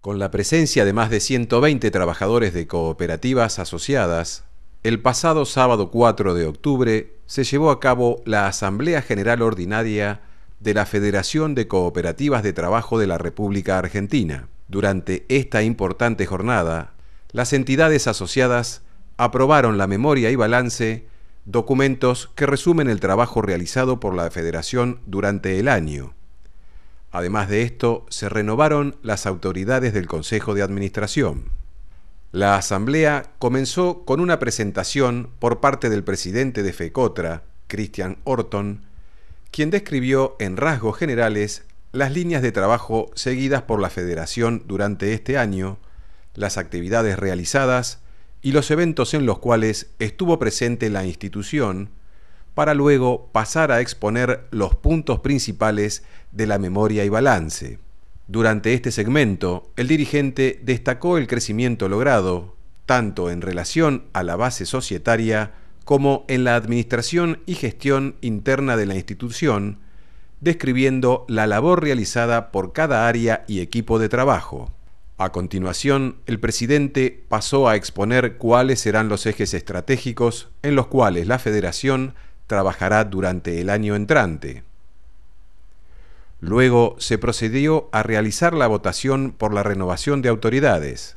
Con la presencia de más de 120 trabajadores de cooperativas asociadas, el pasado sábado 4 de octubre se llevó a cabo la Asamblea General Ordinaria de la Federación de Cooperativas de Trabajo de la República Argentina. Durante esta importante jornada, las entidades asociadas aprobaron la memoria y balance, documentos que resumen el trabajo realizado por la Federación durante el año Además de esto, se renovaron las autoridades del Consejo de Administración. La asamblea comenzó con una presentación por parte del presidente de FECOTRA, Christian Orton, quien describió en rasgos generales las líneas de trabajo seguidas por la Federación durante este año, las actividades realizadas y los eventos en los cuales estuvo presente la institución, para luego pasar a exponer los puntos principales de la memoria y balance. Durante este segmento, el dirigente destacó el crecimiento logrado, tanto en relación a la base societaria como en la administración y gestión interna de la institución, describiendo la labor realizada por cada área y equipo de trabajo. A continuación, el presidente pasó a exponer cuáles serán los ejes estratégicos en los cuales la federación trabajará durante el año entrante. Luego se procedió a realizar la votación por la renovación de autoridades.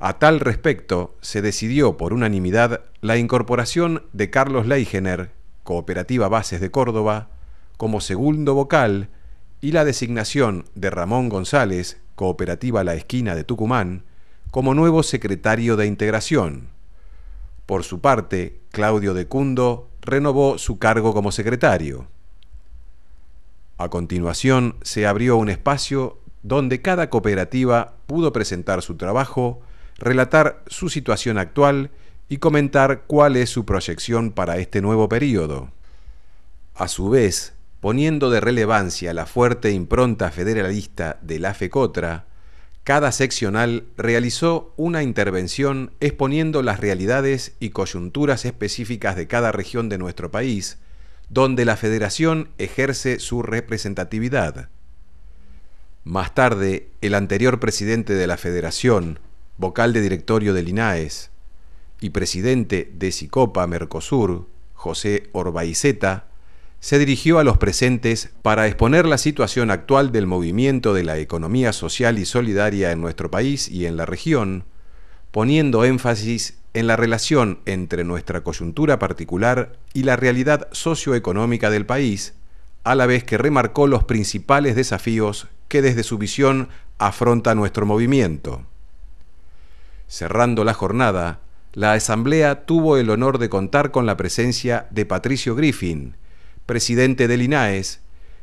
A tal respecto, se decidió por unanimidad la incorporación de Carlos Leigener, Cooperativa Bases de Córdoba, como segundo vocal y la designación de Ramón González, Cooperativa La Esquina de Tucumán, como nuevo secretario de integración. Por su parte, Claudio de Cundo renovó su cargo como secretario. A continuación, se abrió un espacio donde cada cooperativa pudo presentar su trabajo, relatar su situación actual y comentar cuál es su proyección para este nuevo periodo. A su vez, poniendo de relevancia la fuerte impronta federalista de la FECOTRA, cada seccional realizó una intervención exponiendo las realidades y coyunturas específicas de cada región de nuestro país, donde la federación ejerce su representatividad. Más tarde, el anterior presidente de la federación, vocal de directorio del INAES, y presidente de Sicopa Mercosur, José Orbaiceta, se dirigió a los presentes para exponer la situación actual del movimiento de la economía social y solidaria en nuestro país y en la región, poniendo énfasis en la relación entre nuestra coyuntura particular y la realidad socioeconómica del país, a la vez que remarcó los principales desafíos que desde su visión afronta nuestro movimiento. Cerrando la jornada, la Asamblea tuvo el honor de contar con la presencia de Patricio Griffin, presidente del INAES,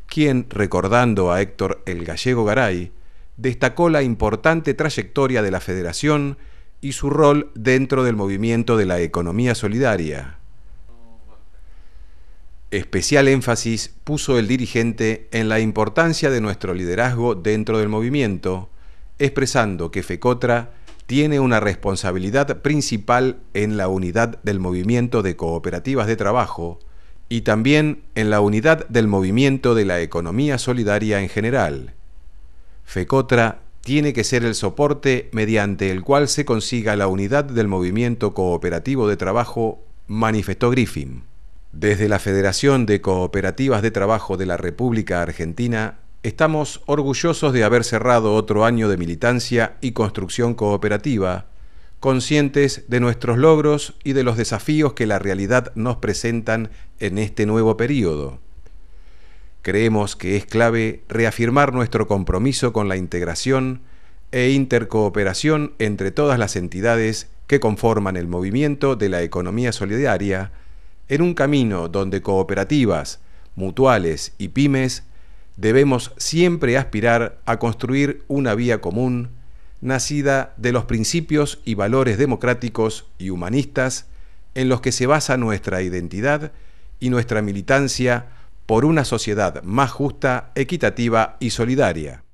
quien, recordando a Héctor el Gallego Garay, destacó la importante trayectoria de la Federación y su rol dentro del movimiento de la economía solidaria. Especial énfasis puso el dirigente en la importancia de nuestro liderazgo dentro del movimiento, expresando que FECOTRA tiene una responsabilidad principal en la unidad del movimiento de cooperativas de trabajo y también en la unidad del movimiento de la economía solidaria en general. FECOTRA tiene que ser el soporte mediante el cual se consiga la unidad del movimiento cooperativo de trabajo, manifestó Griffin. Desde la Federación de Cooperativas de Trabajo de la República Argentina, estamos orgullosos de haber cerrado otro año de militancia y construcción cooperativa, conscientes de nuestros logros y de los desafíos que la realidad nos presentan en este nuevo periodo. Creemos que es clave reafirmar nuestro compromiso con la integración e intercooperación entre todas las entidades que conforman el movimiento de la economía solidaria en un camino donde cooperativas, mutuales y pymes debemos siempre aspirar a construir una vía común nacida de los principios y valores democráticos y humanistas en los que se basa nuestra identidad y nuestra militancia por una sociedad más justa, equitativa y solidaria.